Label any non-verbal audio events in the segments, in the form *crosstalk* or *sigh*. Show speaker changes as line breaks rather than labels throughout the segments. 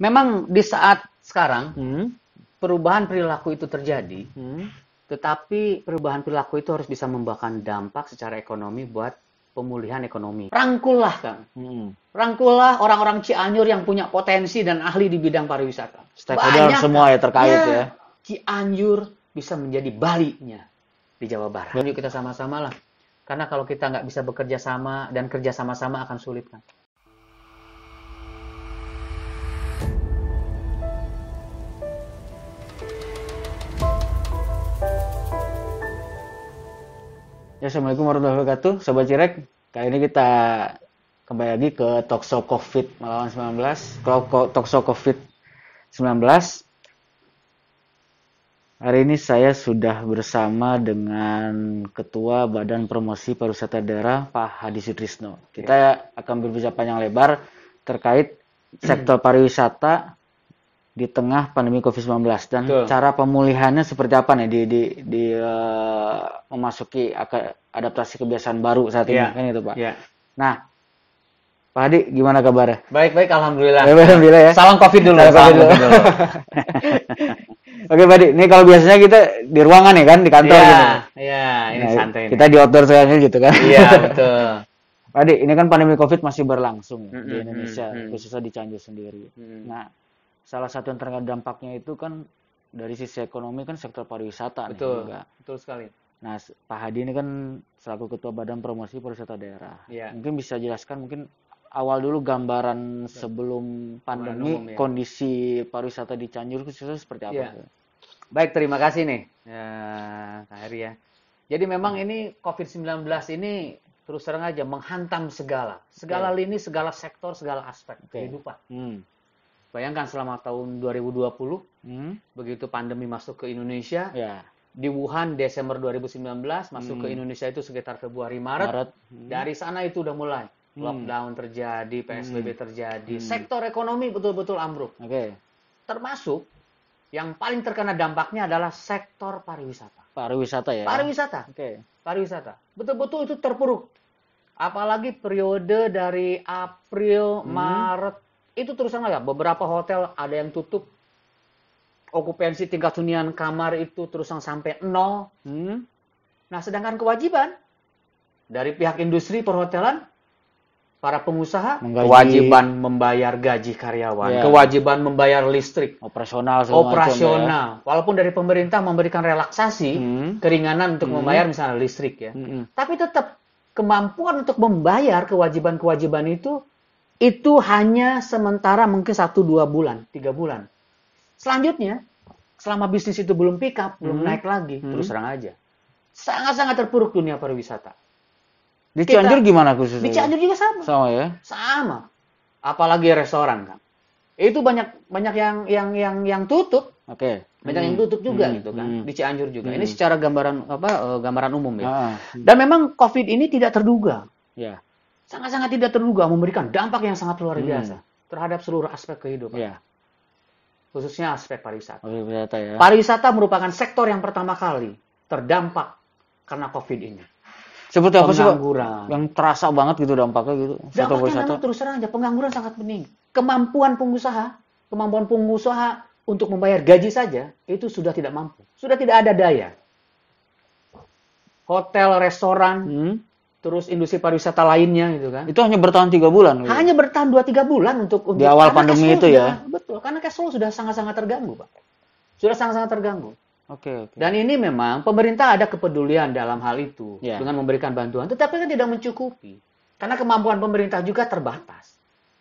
Memang di saat sekarang
Hmm.
perubahan perilaku itu terjadi,
Hmm.
tetapi perubahan perilaku itu harus bisa membawakan dampak secara ekonomi buat pemulihan ekonomi. Rangkullah, Kang.
Hmm.
Rangkullah orang-orang Cianjur yang punya potensi dan ahli di bidang pariwisata.
Stakeholder
Banyak,
semua ya terkait
Ya,
ya.
Cianjur bisa menjadi Bali-nya di Jawa Barat. Yuk kita sama-sama lah. Karena kalau kita nggak bisa bekerja sama dan kerja sama-sama akan sulit kan.
Ya, Assalamualaikum warahmatullahi wabarakatuh. Sobat Cirek, kali ini kita kembali lagi ke Talkshow COVID melawan 19. Kalau ko- Talkshow COVID-19, hari ini saya sudah bersama dengan Ketua Badan Promosi Pariwisata Daerah, Pak Hadi Sutrisno. Kita akan berbicara panjang lebar terkait sektor pariwisata di tengah pandemi COVID-19 dan
Betul.
cara pemulihannya seperti apa nih di di, di eh, memasuki adaptasi kebiasaan baru saat ini
Iya.
kan itu Pak.
Ya.
Nah, Pak Hadi gimana kabarnya?
Baik-baik, alhamdulillah.
Alhamdulillah ya.
Salam COVID dulu.
Salam COVID dulu.
dulu. *laughs*
Oke Pak Hadi, ini kalau biasanya kita di ruangan ya kan di kantor
Iya,
gitu.
iya, ini
Nah,
santai. nih.
Kita di outdoor sekarang gitu kan.
Iya, betul. *laughs*
Pak Hadi, ini kan pandemi COVID masih berlangsung ya, di
Mm-mm,
Indonesia,
mm-mm.
khususnya di Cianjur sendiri.
Mm.
Nah, salah satu yang terkena dampaknya itu kan dari sisi ekonomi kan sektor pariwisata nih
Betul,
juga.
betul sekali.
Nah, Pak Hadi ini kan selaku Ketua Badan Promosi Pariwisata Daerah.
Iya.
Mungkin bisa jelaskan mungkin awal dulu gambaran sebelum pandemi
umum, ya.
kondisi pariwisata di Cianjur khususnya seperti apa?
Iya. Baik, terima kasih nih, ya, Kak Heri ya. Jadi memang
Hmm.
ini COVID-19 ini terus terang aja menghantam segala, segala lini, segala sektor, segala aspek
Oke.
kehidupan.
Hmm.
Bayangkan selama tahun 2020,
Hmm.
begitu pandemi masuk ke Indonesia,
Ya.
di Wuhan Desember 2019, masuk ke
Hmm.
Indonesia itu sekitar Februari Maret.
Maret. Hmm.
Dari sana itu udah mulai
Hmm.
lockdown terjadi, PSBB
Hmm.
terjadi,
Hmm.
sektor ekonomi betul-betul ambruk.
Oke.
Termasuk yang paling terkena dampaknya adalah sektor pariwisata.
Pariwisata ya.
Pariwisata,
Oke.
pariwisata. Betul-betul itu terpuruk. Apalagi periode dari April,
Hmm.
Maret, itu terus aja. Beberapa hotel ada yang tutup. Okupansi tingkat hunian kamar itu terus sampai nol.
Hmm.
Nah, sedangkan kewajiban dari pihak industri perhotelan, para pengusaha,
Menggaji-
kewajiban membayar gaji karyawan,
Ya.
kewajiban membayar listrik,
Operasional
operasional. Walaupun dari pemerintah memberikan relaksasi,
ya. Hmm.
keringanan untuk
Hmm.
membayar misalnya listrik ya.
Hmm.
Tapi tetap kemampuan untuk membayar kewajiban-kewajiban itu itu hanya sementara mungkin satu dua bulan, tiga bulan. Selanjutnya, selama bisnis itu belum pick up, belum
Hmm.
naik lagi,
Hmm.
terus terang aja. Sangat-sangat terpuruk dunia pariwisata.
Di
Kita-
Cianjur gimana khususnya?
Di Cianjur juga sama.
Sama ya.
Sama. Apalagi restoran kan. Itu banyak banyak yang yang yang yang tutup,
Oke.
banyak
Hmm.
yang tutup juga
Hmm.
gitu kan.
Hmm.
Di Cianjur juga.
Hmm.
Ini secara gambaran apa eh, gambaran umum ya.
Ah,
Dan memang Covid ini tidak terduga.
Ya.
Sangat-sangat tidak terduga memberikan dampak yang sangat luar
Hmm.
biasa terhadap seluruh aspek kehidupan,
Ya.
khususnya aspek pariwisata.
Pariwisata ya.
Pariwisata merupakan sektor yang pertama kali terdampak karena Covid ini.
Seperti apa sih Pak? Yang terasa banget gitu dampaknya gitu.
Dampaknya
pariwisata.
memang terus terang aja pengangguran sangat penting. Kemampuan pengusaha, kemampuan pengusaha untuk membayar gaji saja itu sudah tidak mampu, sudah tidak ada daya. Hotel, restoran,
Hmm.
Terus industri pariwisata lainnya gitu kan.
Itu hanya bertahan tiga bulan. gitu.
Hanya bertahan 2-3 bulan untuk, untuk
Di awal pandemi itu ya?
sudah- Betul, karena cash flow sudah sangat-sangat terganggu, Pak. Sudah sangat-sangat terganggu.
Oke, oke.
Dan ini memang pemerintah ada kepedulian dalam hal itu
Ya.
dengan memberikan bantuan, tetapi kan tidak mencukupi. Karena kemampuan pemerintah juga terbatas.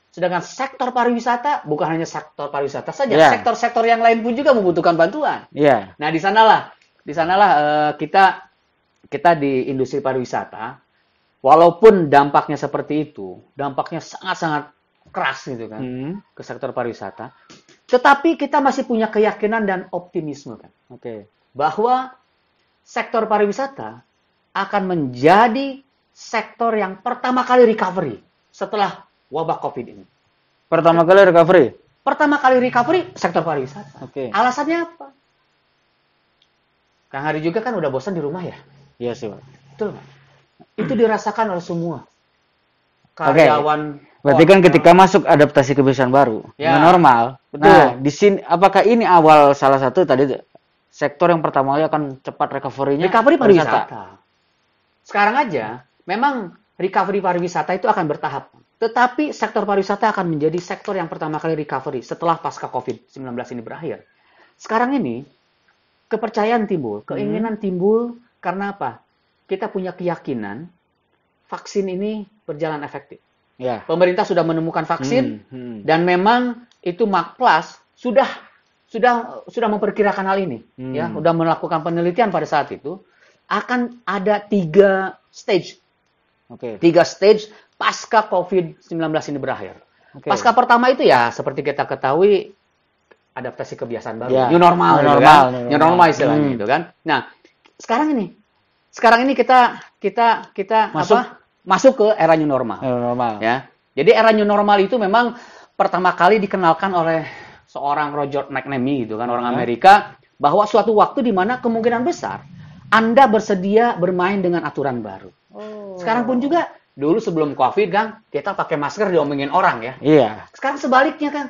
Sedangkan sektor pariwisata bukan hanya sektor pariwisata saja,
Ya.
sektor-sektor yang lain pun juga membutuhkan bantuan.
Iya.
Nah, di sanalah, di sanalah eh, kita kita di industri pariwisata, walaupun dampaknya seperti itu, dampaknya sangat-sangat keras gitu kan
Hmm.
ke sektor pariwisata, tetapi kita masih punya keyakinan dan optimisme kan
Oke.
bahwa sektor pariwisata akan menjadi sektor yang pertama kali recovery setelah wabah COVID ini.
Pertama kali recovery.
Pertama kali recovery sektor pariwisata.
Oke.
Alasannya apa? Kang Hari juga kan udah bosan di rumah ya.
Iya sih, Pak.
Betul, Pak. Itu dirasakan oleh semua. karyawan
Berarti kan ketika masuk adaptasi kebiasaan baru,
Ya.
normal.
Betul.
Nah, di sini apakah ini awal salah satu tadi sektor yang pertama kali akan cepat recovery-nya?
recovery pariwisata. Sekarang aja, memang recovery pariwisata itu akan bertahap. Tetapi sektor pariwisata akan menjadi sektor yang pertama kali recovery setelah pasca COVID-19 ini berakhir. Sekarang ini, kepercayaan timbul, keinginan timbul karena apa? Kita punya keyakinan vaksin ini berjalan efektif.
Ya.
Pemerintah sudah menemukan vaksin,
Hmm, hmm.
dan memang itu Makplas sudah sudah sudah memperkirakan hal ini
Hmm.
ya sudah melakukan penelitian pada saat itu akan ada tiga stage
Oke.
tiga stage pasca COVID-19 ini berakhir
Oke.
pasca pertama itu ya seperti kita ketahui adaptasi kebiasaan baru
Ya,
new normal
new
gitu
normal,
kan
new
new
normal.
normal istilahnya
Hmm.
gitu kan nah sekarang ini sekarang ini kita kita kita
Masuk.
apa masuk ke era new normal
New normal.
ya. Jadi era new normal itu memang pertama kali dikenalkan oleh seorang Roger McNamee gitu kan orang
Ya.
Amerika bahwa suatu waktu di mana kemungkinan besar Anda bersedia bermain dengan aturan baru. Sekarang pun juga dulu sebelum Covid kan kita pakai masker diomongin orang ya.
Iya.
Sekarang sebaliknya kan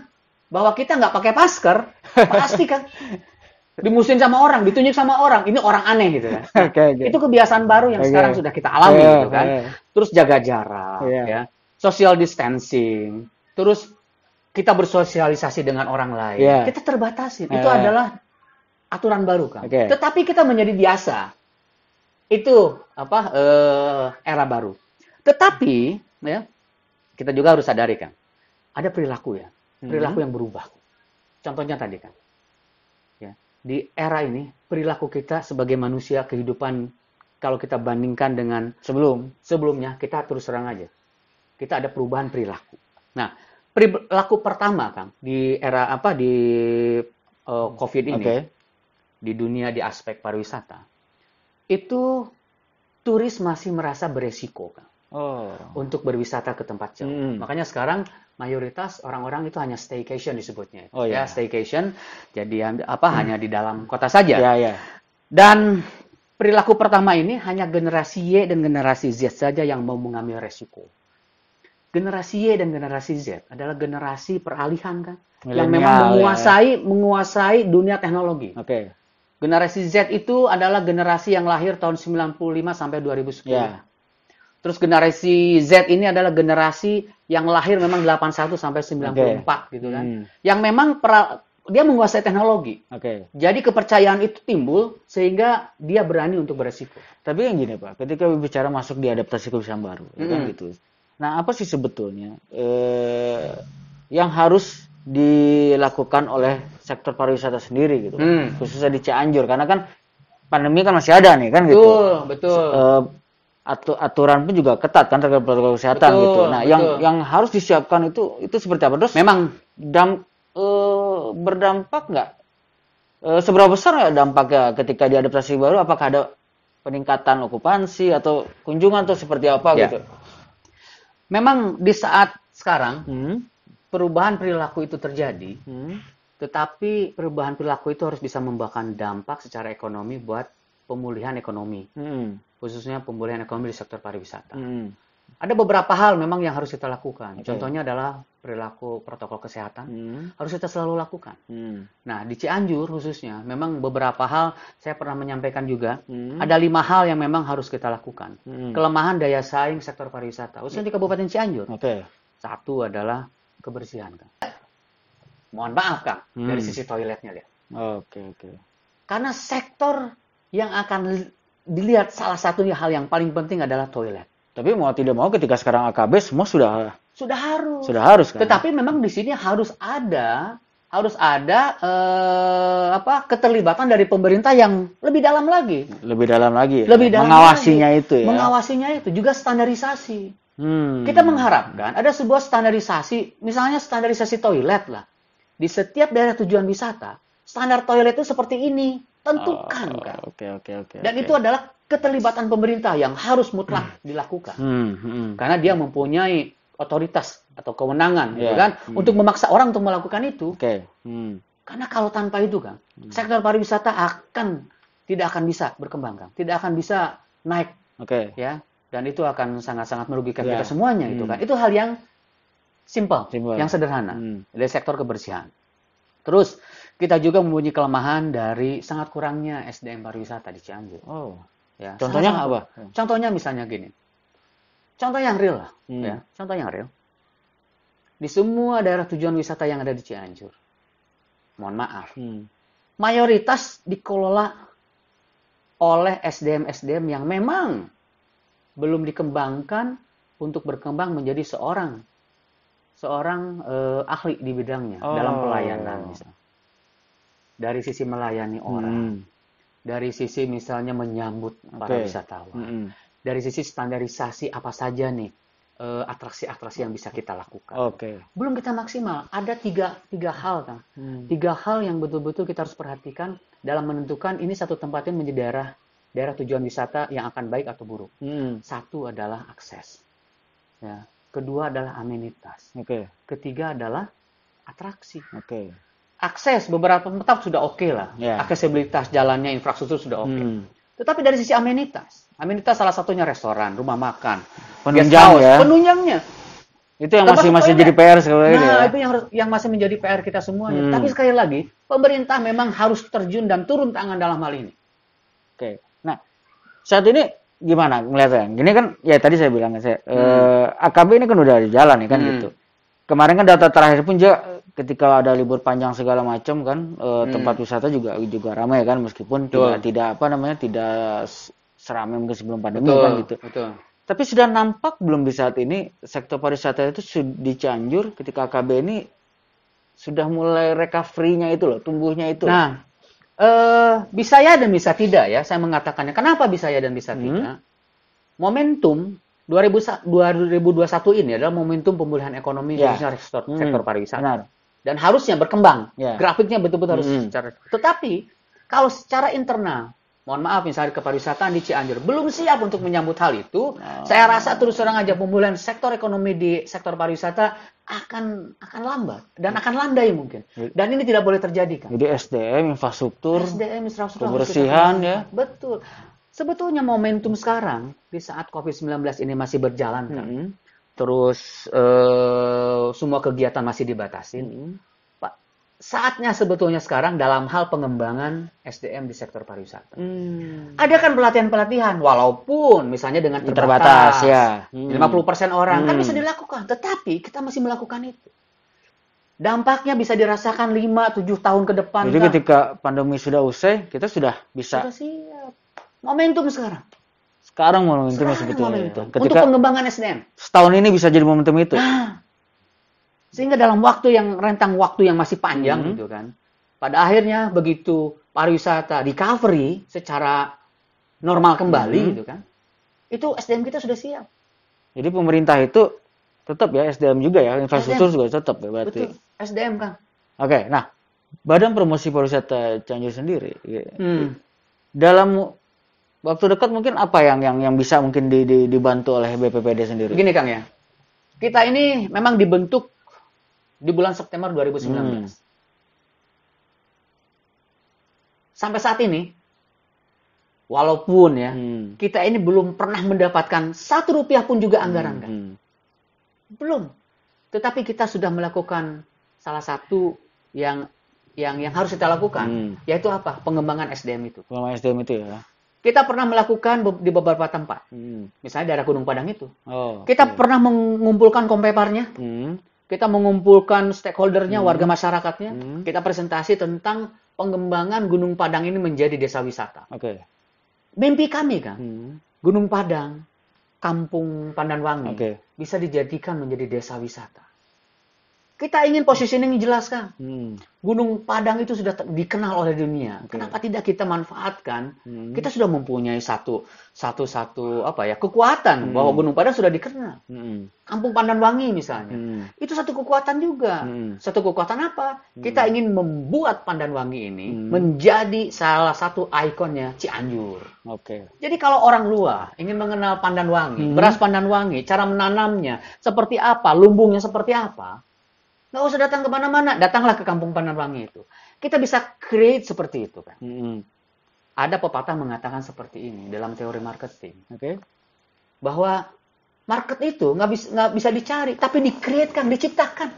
bahwa kita nggak pakai masker *laughs* pasti kan dimusuhin sama orang, ditunjuk sama orang. Ini orang aneh gitu kan. *laughs*
Oke, oke.
Itu kebiasaan baru yang
Oke.
sekarang sudah kita alami
Iya,
gitu kan.
iya.
Terus jaga jarak
Iya.
ya. Social distancing. Terus kita bersosialisasi dengan orang lain.
Iya.
Kita terbatasin.
Iya.
Itu adalah aturan baru kan.
Oke.
Tetapi kita menjadi biasa. Itu apa eh, era baru. Tetapi ya kita juga harus sadari kan. Ada perilaku ya. Perilaku yang berubah. Contohnya tadi kan. Di era ini perilaku kita sebagai manusia kehidupan kalau kita bandingkan dengan
Sebelum.
sebelumnya kita terus terang aja kita ada perubahan perilaku. Nah, perilaku pertama Kang di era apa di eh, COVID ini
Oke.
di dunia di aspek pariwisata itu turis masih merasa beresiko Kang
Oh.
untuk berwisata ke tempat jauh.
Hmm.
Makanya sekarang mayoritas orang-orang itu hanya staycation disebutnya.
Oh,
ya,
iya.
staycation jadi apa hanya di dalam kota saja.
Ya, ya.
Dan perilaku pertama ini hanya generasi Y dan generasi Z saja yang mau mengambil resiko. Generasi Y dan generasi Z adalah generasi peralihan kan, yang memang
Milenial, ya.
menguasai menguasai dunia teknologi.
Oke.
Generasi Z itu adalah generasi yang lahir tahun 95 sampai 2010.
Ya.
Terus generasi Z ini adalah generasi yang lahir memang 81 sampai 94 gitu kan.
Hmm.
Yang memang pera- dia menguasai teknologi.
Oke.
Jadi kepercayaan itu timbul sehingga dia berani untuk beresiko.
Tapi yang gini Pak, ketika bicara masuk di adaptasi kebiasaan baru, ya kan
Mm-mm.
gitu. Nah, apa sih sebetulnya eh, yang harus dilakukan oleh sektor pariwisata sendiri gitu?
Hmm.
khususnya di Cianjur, karena kan pandemi kan masih ada nih kan gitu.
Betul, betul.
Eh, aturan pun juga ketat kan terkait protokol kesehatan
Betul,
gitu. Nah, yang
betul.
yang harus disiapkan itu itu seperti apa? Terus
Memang
dam, eh, berdampak nggak? Eh, seberapa besar nggak dampaknya ketika diadaptasi baru? Apakah ada peningkatan okupansi atau kunjungan atau seperti apa
Ya.
gitu?
memang di saat sekarang
Hmm,
perubahan perilaku itu terjadi,
hmm,
tetapi perubahan perilaku itu harus bisa membawakan dampak secara ekonomi buat pemulihan ekonomi,
hmm,
khususnya pemulihan ekonomi di sektor pariwisata.
hmm.
Ada beberapa hal memang yang harus kita lakukan.
Oke.
Contohnya adalah perilaku protokol kesehatan
Hmm,
harus kita selalu lakukan.
hmm,
Nah, di Cianjur khususnya, memang beberapa hal saya pernah menyampaikan juga.
hmm,
Ada lima hal yang memang harus kita lakukan.
hmm.
Kelemahan daya saing sektor pariwisata, khususnya di Kabupaten Cianjur.
Oke.
Satu adalah kebersihan, Kang. Mohon maaf, Kang, dari
Hmm.
sisi toiletnya lihat.
Oke, oke.
Karena sektor yang akan li- dilihat salah satunya hal yang paling penting adalah toilet.
Tapi mau tidak mau ketika sekarang AKB semua sudah
Sudah harus.
sudah harus kan?
Tetapi memang di sini harus ada harus ada eh, apa keterlibatan dari pemerintah yang lebih dalam lagi.
lebih dalam lagi ya.
Lebih dalam
mengawasinya
lagi.
itu ya.
Mengawasinya itu juga standarisasi.
Hmm.
Kita mengharapkan ada sebuah standarisasi, misalnya standarisasi toilet lah. Di setiap daerah tujuan wisata, standar toilet itu seperti ini. Tentukan,
Oh,
kan.
Oke, oke, oke.
Dan
oke.
itu adalah keterlibatan pemerintah yang harus mutlak dilakukan.
Hmm, hmm.
Karena dia mempunyai otoritas atau kewenangan gitu
Iya.
kan
Hmm.
untuk memaksa orang untuk melakukan itu.
Oke. Hmm.
Karena kalau tanpa itu kan, sektor pariwisata akan tidak akan bisa berkembang kan, tidak akan bisa naik
Oke.
ya. dan itu akan sangat-sangat merugikan
Ya.
kita semuanya itu
Hmm.
kan. Itu hal yang simple,
Simple.
yang sederhana
Hmm.
dari sektor kebersihan. Terus kita juga mempunyai kelemahan dari sangat kurangnya SDM pariwisata di Cianjur.
Oh.
Ya,
Contohnya
sangat-
apa?
Contohnya misalnya gini. Contoh yang real lah,
Hmm.
ya. Contoh yang real. Di semua daerah tujuan wisata yang ada di Cianjur. Mohon maaf,
Hmm.
mayoritas dikelola oleh SDM-SDM yang memang belum dikembangkan untuk berkembang menjadi seorang seorang eh, ahli di bidangnya
Oh.
dalam pelayanan misalnya. Dari sisi melayani orang,
Hmm.
dari sisi misalnya menyambut para
Oke.
wisatawan,
Hmm.
dari sisi standarisasi apa saja nih eh, atraksi-atraksi yang bisa kita lakukan.
Oke.
Belum kita maksimal. Ada tiga tiga hal kan
Hmm.
tiga hal yang betul-betul kita harus perhatikan dalam menentukan ini satu tempat ini menjadi daerah daerah tujuan wisata yang akan baik atau buruk.
Hmm.
Satu adalah akses, ya. Kedua adalah amenitas.
Oke.
Ketiga adalah atraksi.
Oke.
Akses beberapa tempat sudah oke lah.
Ya.
Aksesibilitas jalannya, infrastruktur sudah oke.
Hmm.
Tetapi dari sisi amenitas, amenitas salah satunya restoran, rumah makan,
Penunjang
house,
ya.
penunjangnya.
Itu yang masih masih jadi PR sekali lagi
Nah,
ya.
itu yang harus- yang masih menjadi PR kita semuanya.
Hmm.
Tapi sekali lagi, pemerintah memang harus terjun dan turun tangan dalam hal ini.
Oke. Nah, saat ini gimana ngeliatnya? Gini kan, ya tadi saya bilang saya, eh, AKB ini kan udah di jalan ya kan
Hmm.
gitu. Kemarin kan data terakhir pun juga ketika ada libur panjang segala macam kan eh,
Hmm.
tempat wisata juga juga ramai kan meskipun
Betul.
tidak tidak apa namanya tidak seramai mungkin sebelum pandemi
Betul,
kan gitu.
betul.
Tapi sudah nampak belum di saat ini sektor pariwisata itu di Cianjur ketika AKB ini sudah mulai recovery-nya itu loh, tumbuhnya itu.
Nah, eh, bisa ya dan bisa tidak ya. Saya mengatakannya. Kenapa bisa ya dan bisa
Hmm.
tidak? Momentum 2000 2021 ini adalah momentum pemulihan ekonomi
Ya.
khususnya sektor,
Hmm,
sektor pariwisata.
benar.
Dan harusnya berkembang.
Ya.
Grafiknya betul-betul harus
Hmm.
secara. Tetapi kalau secara internal, mohon maaf misalnya kepariwisataan di Cianjur belum siap untuk menyambut hal itu,
Oh.
saya rasa terus terang aja pemulihan sektor ekonomi di sektor pariwisata akan akan lambat dan akan landai mungkin.
Ya.
Dan ini tidak boleh terjadi kan.
Jadi SDM, infrastruktur,
SDM infrastruktur
kebersihan, ya.
Betul. Sebetulnya momentum sekarang di saat COVID-19 ini masih berjalan kan.
Mm-mm.
Terus eh, semua kegiatan masih dibatasin.
Mm-mm.
Pak, saatnya sebetulnya sekarang dalam hal pengembangan SDM di sektor pariwisata.
Hmm.
Ada kan pelatihan-pelatihan walaupun misalnya dengan
Terbatas,
terbatas,
ya. Hmm.
50% orang kan
Hmm.
bisa dilakukan, tetapi kita masih melakukan itu. Dampaknya bisa dirasakan 5-7 tahun ke depan.
Jadi
Kang.
ketika pandemi sudah usai, kita sudah bisa
Sudah siap. Momentum sekarang.
sekarang momentumnya
Sekarang
sebetulnya.
momentum. Untuk
Ketika
pengembangan SDM.
setahun ini bisa jadi momentum itu.
Nah, sehingga dalam waktu yang rentang waktu yang masih panjang
Hmm.
gitu kan. Pada akhirnya begitu pariwisata recovery secara normal kembali
Hmm.
gitu kan. Itu SDM kita sudah siap.
Jadi pemerintah itu tetap ya SDM juga ya, infrastruktur juga tetap ya berarti.
Betul. SDM kan.
Oke, nah Badan Promosi Pariwisata Cianjur sendiri ya,
Hmm.
dalam waktu dekat mungkin apa yang yang yang bisa mungkin di- di- dibantu oleh BPPD sendiri?
Begini Kang ya. Kita ini memang dibentuk di bulan September 2019.
Hmm.
Sampai saat ini walaupun ya
Hmm.
kita ini belum pernah mendapatkan satu rupiah pun juga anggaran kan.
Hmm.
Belum. Tetapi kita sudah melakukan salah satu yang yang yang harus kita lakukan,
Hmm.
yaitu apa? Pengembangan SDM itu.
Selama SDM itu ya.
Kita pernah melakukan di beberapa tempat.
Hmm.
Misalnya daerah Gunung Padang itu.
Oh.
Kita
oke.
pernah mengumpulkan kompeparnya,
Hmm.
kita mengumpulkan stakeholdernya,
Hmm.
warga masyarakatnya.
Hmm.
Kita presentasi tentang pengembangan Gunung Padang ini menjadi desa wisata.
Oke.
Mimpi kami kan,
Hmm.
Gunung Padang, Kampung Pandanwangi
Oke.
bisa dijadikan menjadi desa wisata. Kita ingin positioning jelaskan.
Hmm.
Gunung Padang itu sudah dikenal oleh dunia.
Oke.
Kenapa tidak kita manfaatkan?
Hmm.
Kita sudah mempunyai satu satu satu apa ya kekuatan
Hmm.
bahwa Gunung Padang sudah dikenal.
Hmm.
Kampung Pandanwangi misalnya.
Hmm.
Itu satu kekuatan juga.
Hmm.
Satu kekuatan apa? Kita ingin membuat Pandanwangi ini
Hmm.
menjadi salah satu ikonnya Cianjur.
Oke.
Jadi kalau orang luar ingin mengenal Pandanwangi,
Hmm.
beras Pandanwangi, cara menanamnya, seperti apa, lumbungnya seperti apa, nggak usah datang ke mana-mana, datanglah ke kampung Pandanwangi itu. Kita bisa create seperti itu kan.
Hmm.
Ada pepatah mengatakan seperti ini dalam teori marketing.
Oke.
bahwa market itu nggak bisa nggak bisa dicari, tapi dikreatkan, diciptakan.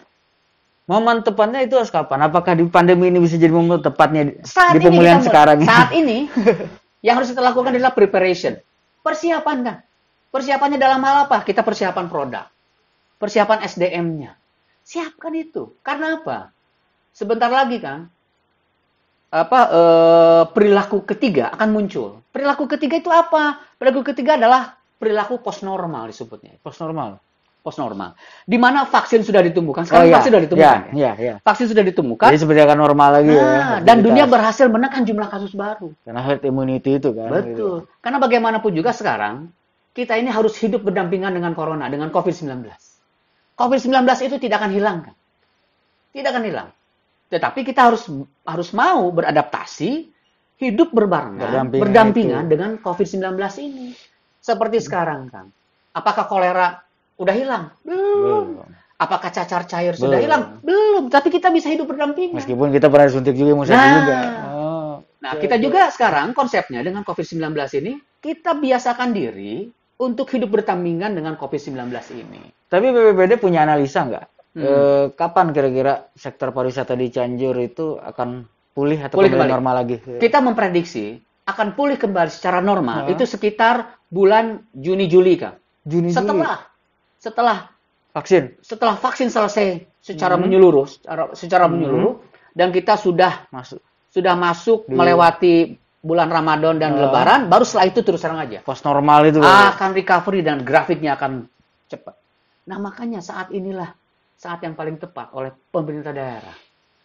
Momen tepatnya itu harus kapan? Apakah di pandemi ini bisa jadi momen tepatnya di,
Saat
di
ini
pemulihan
kita-
sekarang ini?
Saat ini *laughs* yang harus kita lakukan adalah preparation, persiapan kan. Persiapannya dalam hal apa? Kita persiapan produk, persiapan SDM-nya. Siapkan itu. Karena apa? Sebentar lagi kan, apa eh, perilaku ketiga akan muncul. Perilaku ketiga itu apa? Perilaku ketiga adalah perilaku post normal disebutnya.
Post normal.
Post normal. Di mana vaksin sudah ditemukan. Sekarang
iya.
vaksin sudah ditemukan.
Iya, iya, iya.
Vaksin sudah ditemukan.
Jadi seperti akan normal lagi ya.
Nah, dan
aktivitas.
dunia berhasil menekan jumlah kasus baru.
karena herd immunity itu kan. gitu.
Betul. Karena bagaimanapun juga sekarang kita ini harus hidup berdampingan dengan corona, dengan COVID-19. COVID-19 itu tidak akan hilang kan? Tidak akan hilang. Tetapi kita harus harus mau beradaptasi, hidup berbarengan,
Berdampingan
berdampingan,
itu.
dengan COVID-19 ini. Seperti sekarang kan. Apakah kolera udah hilang? Belum.
Belum.
Apakah cacar cair sudah
Belum.
hilang? Belum. Tapi kita bisa hidup berdampingan.
Meskipun kita pernah disuntik juga imunisasi
Nah.
juga. Oh.
Nah, kita juga sekarang konsepnya dengan COVID-19 ini, kita biasakan diri untuk hidup berdampingan dengan COVID-19 ini.
Tapi BPBD punya analisa nggak?
Hmm.
Eh, kapan kira-kira sektor pariwisata di Cianjur itu akan pulih atau
Pulih
kembali normal lagi?
Kita memprediksi akan pulih kembali secara normal
Hah?
itu sekitar bulan Juni Juli Kang.
Juni Juli.
Setelah setelah
vaksin
setelah vaksin selesai secara
Hmm.
menyeluruh, secara, secara
Hmm.
menyeluruh dan kita sudah
masuk
sudah masuk
Di-
melewati bulan Ramadan dan
Ah.
Lebaran, baru setelah itu terus terang aja.
post normal itu.
akan recovery dan grafiknya akan cepat. Nah, makanya saat inilah saat yang paling tepat oleh pemerintah daerah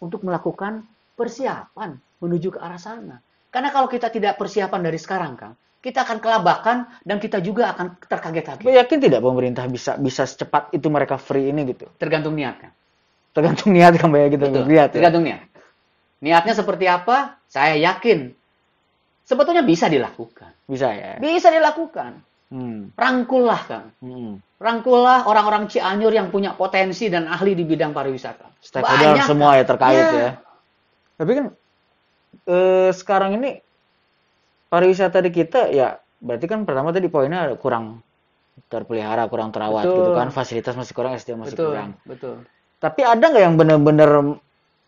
untuk melakukan persiapan menuju ke arah sana. Karena kalau kita tidak persiapan dari sekarang, Kang, kita akan kelabakan dan kita juga akan terkaget-kaget.
Yakin tidak pemerintah bisa bisa secepat itu mereka free ini gitu?
Tergantung niat, Kang.
Tergantung niat kan Mbak ya gitu
Betul,
ya.
tergantung niat. Niatnya seperti apa? Saya yakin sebetulnya bisa dilakukan.
Bisa ya.
Bisa dilakukan.
Hmm.
Rangkullah, Kang.
Hmm.
Rangkullah orang-orang Cianjur yang punya potensi dan ahli di bidang pariwisata.
Stakeholder
Banyak,
semua ya terkait
Ya.
ya. Tapi kan eh, sekarang ini pariwisata di kita ya berarti kan pertama tadi poinnya kurang terpelihara, kurang terawat
Betul.
gitu kan, fasilitas masih kurang, SDM masih
betul,
kurang.
betul.
Tapi ada nggak yang benar-benar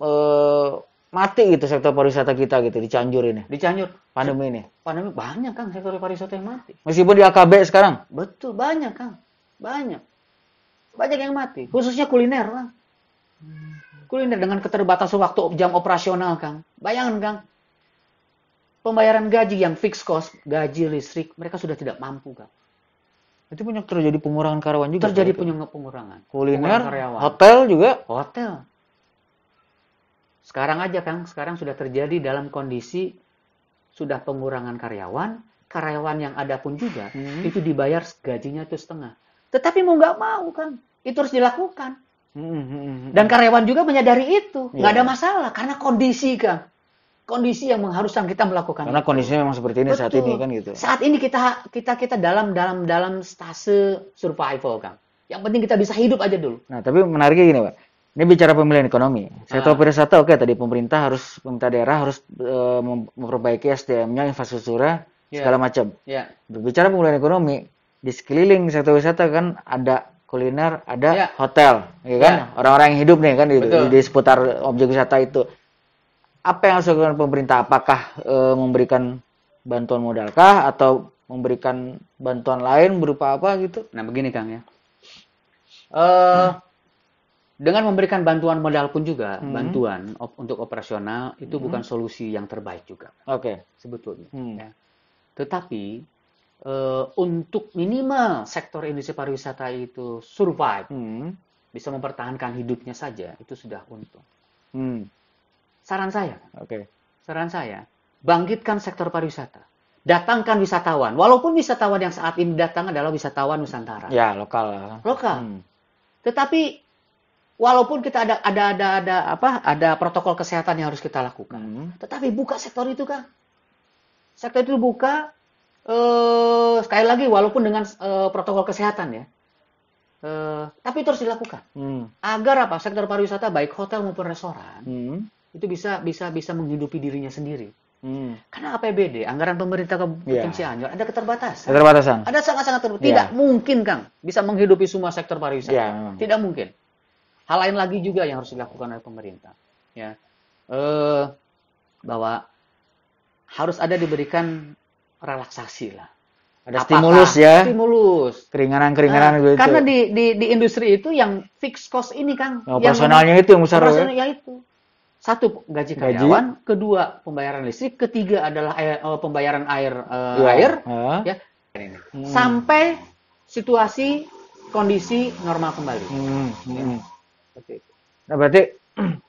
eh, mati gitu sektor pariwisata kita gitu di Cianjur ini,
Di Cianjur,
pandemi ini?
pandemi banyak Kang sektor pariwisata yang mati.
Meskipun di AKB sekarang,
Betul, banyak Kang. Banyak. Banyak yang mati, khususnya kuliner, Kang. Kuliner dengan keterbatasan waktu jam operasional, Kang. Bayangkan, Kang. Pembayaran gaji yang fixed cost, gaji listrik, mereka sudah tidak mampu, Kang.
itu punya terjadi pengurangan karyawan juga.
Terjadi punya pengurangan.
kuliner,
pengurangan karyawan.
hotel juga.
Hotel. Sekarang aja Kang, sekarang sudah terjadi dalam kondisi sudah pengurangan karyawan, karyawan yang ada pun juga
Hmm.
itu dibayar gajinya itu setengah. Tetapi mau nggak mau Kang, itu harus dilakukan.
Hmm, hmm, hmm.
Dan karyawan juga menyadari itu, nggak
Iya.
ada masalah karena kondisi Kang, kondisi yang mengharuskan kita melakukan.
karena
itu.
kondisinya memang seperti ini saat
Betul.
ini kan gitu.
Saat ini kita kita kita dalam dalam dalam stase survival Kang. Yang penting kita bisa hidup aja dulu.
Nah, tapi menariknya gini, Pak. Ini bicara pemilihan ekonomi. Sektor
Ah.
pariwisata oke tadi pemerintah harus pemerintah daerah harus mem- memperbaiki SDM-nya, infrastrukturnya,
Ya.
segala macam.
Ya,
Berbicara pemulihan ekonomi, di sekeliling sektor wisata kan ada kuliner, ada
Ya.
hotel, ya kan?
Ya.
Orang-orang yang hidup nih kan di,
Betul.
di seputar objek wisata itu. Apa yang harus dilakukan pemerintah? Apakah eh, memberikan bantuan modalkah atau memberikan bantuan lain berupa apa gitu?
Nah begini Kang ya. Eh dengan memberikan bantuan modal pun juga,
Hmm.
bantuan op- untuk operasional itu
Hmm.
bukan solusi yang terbaik juga
Oke.
sebetulnya.
Hmm.
Ya. Tetapi eh, untuk minimal sektor industri pariwisata itu survive,
Hmm.
bisa mempertahankan hidupnya saja, itu sudah untung.
Hmm.
Saran saya,
Oke.
saran saya, bangkitkan sektor pariwisata. Datangkan wisatawan, walaupun wisatawan yang saat ini datang adalah wisatawan Nusantara,
Ya, lokal
lokal.
Hmm.
Tetapi walaupun kita ada ada ada ada apa? Ada protokol kesehatan yang harus kita lakukan.
Hmm.
Tetapi buka sektor itu kan. Sektor itu buka eh sekali lagi walaupun dengan eh, protokol kesehatan ya. Eh, tapi itu harus dilakukan
Hmm.
agar apa? Sektor pariwisata baik hotel maupun restoran
Hmm.
itu bisa bisa bisa menghidupi dirinya sendiri.
Hmm.
Karena APBD, anggaran pemerintah Kabupaten
Iya.
Cianjur ada keterbatasan.
Keterbatasan.
Ada sangat-sangat terbatas.
Iya.
Tidak mungkin, Kang, bisa menghidupi semua sektor pariwisata.
Iya, memang.
Tidak mungkin. Hal lain lagi juga yang harus dilakukan oleh pemerintah. Ya, eh, bahwa harus ada diberikan relaksasi lah.
Ada
Apakah-
stimulus ya.
Stimulus.
Keringanan-keringanan
Nah,
gitu.
Karena di, di di industri itu yang fixed cost ini, Kang.
Oh,
yang
personalnya itu yang besar ya?
Operasional ya itu. Satu gaji
Gaji.
karyawan, kedua pembayaran listrik, ketiga adalah air- eh, pembayaran air eh,
Iya.
air, ya.
Hmm.
Sampai situasi kondisi normal kembali.
Hmm, hmm.
Seperti itu.
Nah, berarti *clears throat*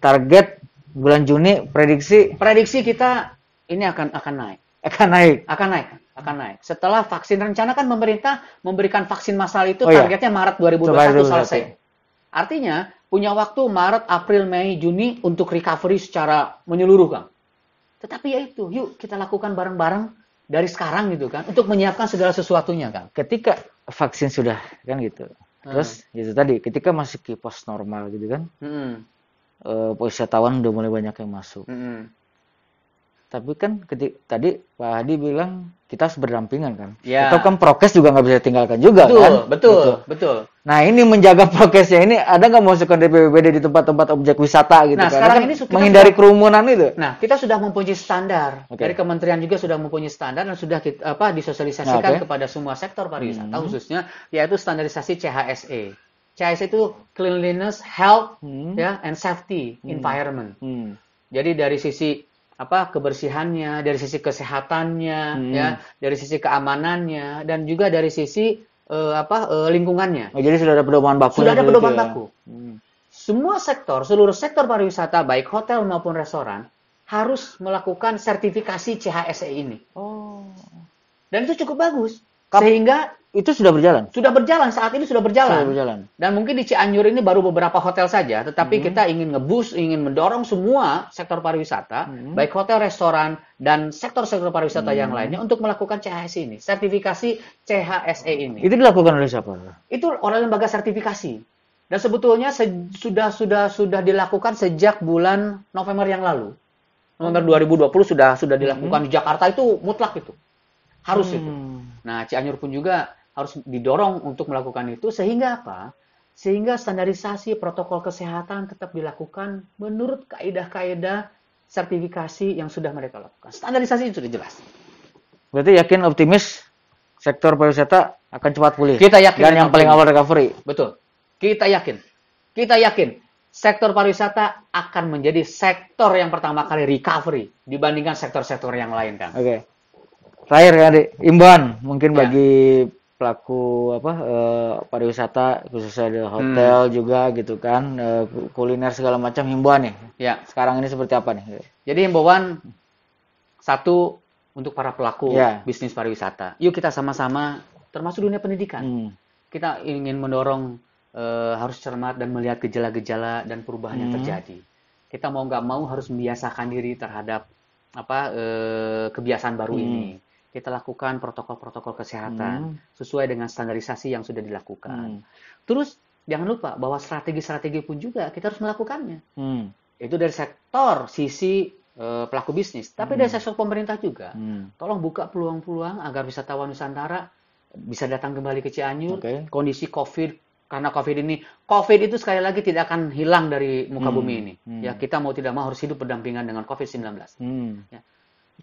target bulan Juni prediksi
Prediksi kita ini akan akan naik,
akan naik.
akan naik, akan naik. Setelah vaksin rencana kan pemerintah memberikan vaksin massal itu
Oh, iya.
targetnya Maret 2021
Sampai 2021.
selesai. Artinya punya waktu Maret, April, Mei, Juni untuk recovery secara menyeluruh, Kang. Tetapi ya itu, yuk kita lakukan bareng-bareng dari sekarang gitu kan, untuk menyiapkan segala sesuatunya, Kang.
Ketika vaksin sudah kan gitu.
Hmm.
Terus itu tadi ketika masih ke pos normal gitu kan.
Hmm,
eh wisatawan udah mulai banyak yang masuk.
hmm.
Tapi kan ketika, tadi Pak Hadi bilang kita harus berdampingan kan.
Ya.
Atau kan prokes juga nggak bisa tinggalkan juga
Betul,
kan.
betul,
Gitu.
betul.
Nah ini menjaga prokesnya ini ada nggak masukan dari BPBD di tempat-tempat objek wisata gitu
Nah,
kan?
sekarang
Kan
ini kita
menghindari
sudah-
kerumunan itu.
Nah, kita sudah mempunyai standar.
Oke.
Dari kementerian juga sudah mempunyai standar dan sudah kita, apa disosialisasikan
Oke.
kepada semua sektor pariwisata
Hmm.
khususnya yaitu standarisasi CHSE. CHSE itu cleanliness, health,
Hmm.
ya, and safety environment.
Hmm.
Jadi dari sisi apa kebersihannya, dari sisi kesehatannya,
Hmm.
ya, dari sisi keamanannya dan juga dari sisi eh, apa eh, lingkungannya.
Oh, jadi sudah ada pedoman baku.
Sudah ada pedoman baku.
Hmm.
Semua sektor, seluruh sektor pariwisata baik hotel maupun restoran harus melakukan sertifikasi CHSE ini.
Oh.
Dan itu cukup bagus.
Kap-
Sehingga
Itu sudah berjalan.
sudah berjalan, saat ini sudah berjalan.
Sudah berjalan.
Dan mungkin di Cianjur ini baru beberapa hotel saja, tetapi
Hmm.
kita ingin ngebus, ingin mendorong semua sektor pariwisata,
Hmm.
baik hotel, restoran, dan sektor-sektor pariwisata
Hmm.
yang lainnya untuk melakukan CHSE ini, sertifikasi CHSE ini.
Itu dilakukan oleh siapa?
Itu oleh lembaga sertifikasi. Dan sebetulnya se- sudah sudah sudah dilakukan sejak bulan November yang lalu. November 2020 sudah sudah dilakukan di Jakarta itu mutlak itu. Harus itu.
Hmm.
Nah, Cianjur pun juga harus didorong untuk melakukan itu sehingga apa? Sehingga standarisasi protokol kesehatan tetap dilakukan menurut kaidah-kaidah sertifikasi yang sudah mereka lakukan. Standarisasi itu sudah jelas.
Berarti yakin optimis sektor pariwisata akan cepat pulih.
Kita yakin
Dan yang paling
optimis.
awal recovery.
Betul. Kita yakin. Kita yakin sektor pariwisata akan menjadi sektor yang pertama kali recovery dibandingkan sektor-sektor yang lain kan.
Oke. Terakhir ya, Adik. Imbauan mungkin
Ya.
bagi pelaku apa eh, pariwisata khususnya di hotel
Hmm.
juga gitu kan eh, kuliner segala macam himbauan nih.
Ya.
Sekarang ini seperti apa nih?
Jadi himbauan satu untuk para pelaku
Ya.
bisnis pariwisata. Yuk kita sama-sama termasuk dunia pendidikan.
Hmm.
Kita ingin mendorong eh, harus cermat dan melihat gejala-gejala dan perubahan yang
Hmm.
terjadi. Kita mau nggak mau harus membiasakan diri terhadap apa eh, kebiasaan baru
Hmm.
ini. Kita lakukan protokol-protokol kesehatan
Hmm.
sesuai dengan standarisasi yang sudah dilakukan.
Hmm.
Terus jangan lupa bahwa strategi-strategi pun juga kita harus melakukannya.
Hmm.
Itu dari sektor sisi eh, pelaku bisnis, tapi
Hmm.
dari sektor pemerintah juga.
Hmm.
Tolong buka peluang-peluang agar wisatawan Nusantara bisa datang kembali ke Cianjur.
Oke.
Kondisi COVID karena COVID ini, COVID itu sekali lagi tidak akan hilang dari muka
Hmm.
bumi ini.
Hmm.
Ya kita mau tidak mau harus hidup berdampingan dengan COVID-19.
Hmm.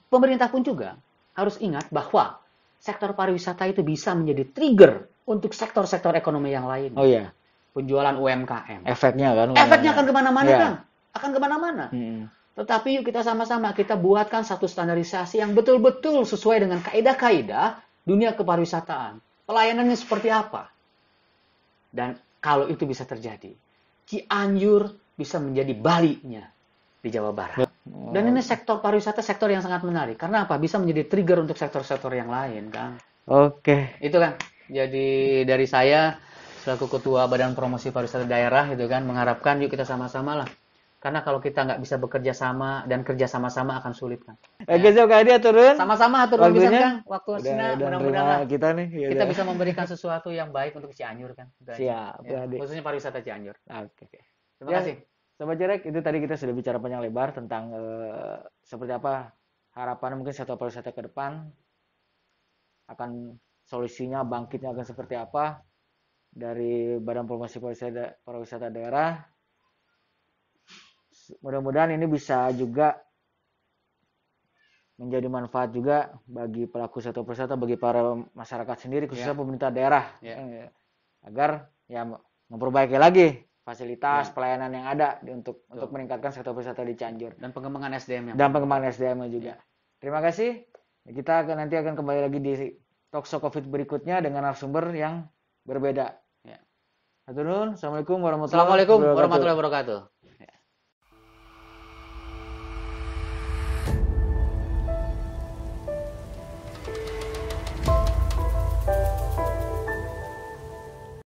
Pemerintah pun juga harus ingat bahwa sektor pariwisata itu bisa menjadi trigger untuk sektor-sektor ekonomi yang lain.
Oh iya,
Penjualan UMKM.
efeknya kan.
Efeknya akan ke mana-mana
Ya.
kan? Akan ke mana-mana.
Hmm.
Tetapi yuk kita sama-sama kita buatkan satu standarisasi yang betul-betul sesuai dengan kaidah-kaidah dunia kepariwisataan. Pelayanannya seperti apa? Dan kalau itu bisa terjadi, Cianjur bisa menjadi Bali-nya di Jawa Barat. Dan ini sektor pariwisata sektor yang sangat menarik. Karena apa? Bisa menjadi trigger untuk sektor-sektor yang lain, kan?
Oke.
Itu kan. Jadi dari saya selaku ketua Badan Promosi Pariwisata Daerah itu kan mengharapkan yuk kita sama-sama lah. Karena kalau kita nggak bisa bekerja sama dan kerja sama-sama akan sulit kan.
Oke, so Kak Adi turun.
Sama-sama atur bisa kan waktu Sina
udah
mudah-mudahan
kita nih. ya
kita
udah.
bisa memberikan sesuatu yang baik untuk Cianjur kan.
Siap,
Ya, khususnya pariwisata Cianjur.
Oke.
Terima
Ya.
kasih.
Sobat Jerek, itu tadi kita sudah bicara panjang lebar tentang eh, seperti apa harapan mungkin sektor pariwisata ke depan akan solusinya bangkitnya akan seperti apa dari Badan Promosi Pariwisata, Pariwisata Daerah. Mudah-mudahan ini bisa juga menjadi manfaat juga bagi pelaku sektor pariwisata, bagi para masyarakat sendiri, khususnya
Ya.
pemerintah daerah,
Ya.
Eh, agar ya memperbaiki lagi fasilitas
Ya.
pelayanan yang ada di- untuk untuk meningkatkan sektor pariwisata di Cianjur
Dan pengembangan SDM yang
dan pengembangan SDM juga.
Ya.
Terima kasih. Kita akan nanti akan kembali lagi di talkshow COVID berikutnya dengan narasumber yang berbeda.
Ya.
Assalamualaikum warahmatullahi
Assalamualaikum warahmatullahi wabarakatuh.